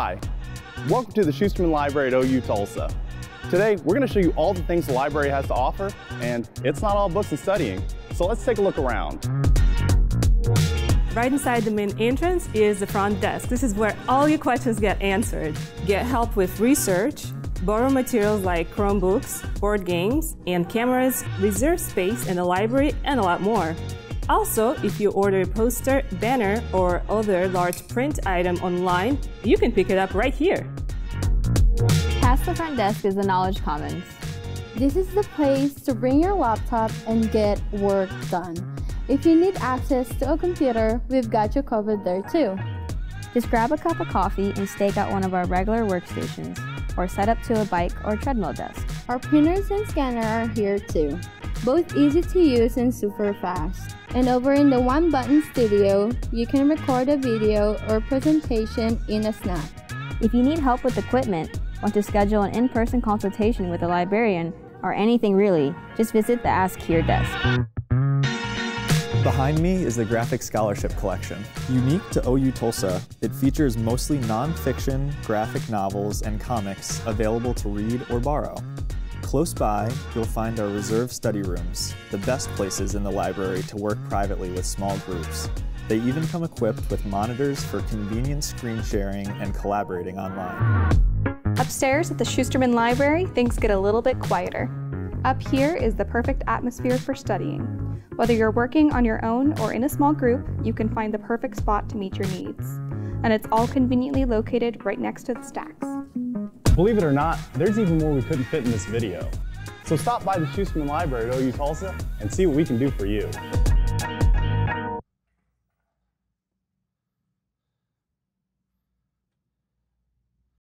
Hi, welcome to the Schusterman Library at OU Tulsa. Today, we're going to show you all the things the library has to offer, and it's not all books and studying. So let's take a look around. Right inside the main entrance is the front desk. This is where all your questions get answered. Get help with research, borrow materials like Chromebooks, board games, and cameras, reserve space in the library, and a lot more. Also, if you order a poster, banner, or other large print item online, you can pick it up right here. Past the front desk is the Knowledge Commons. This is the place to bring your laptop and get work done. If you need access to a computer, we've got you covered there too. Just grab a cup of coffee and stake out one of our regular workstations, or set up to a bike or treadmill desk. Our printers and scanner are here too, both easy to use and super fast. And over in the One Button Studio, you can record a video or presentation in a snap. If you need help with equipment, want to schedule an in-person consultation with a librarian, or anything really, just visit the Ask Here desk. Behind me is the Graphic Scholarship Collection. Unique to OU Tulsa, it features mostly non-fiction, graphic novels, and comics available to read or borrow. Close by, you'll find our reserved study rooms, the best places in the library to work privately with small groups. They even come equipped with monitors for convenient screen sharing and collaborating online. Upstairs at the Schusterman Library, things get a little bit quieter. Up here is the perfect atmosphere for studying. Whether you're working on your own or in a small group, you can find the perfect spot to meet your needs. And it's all conveniently located right next to the stacks. Believe it or not, there's even more we couldn't fit in this video. So stop by the Schusterman Library at OU Tulsa and see what we can do for you.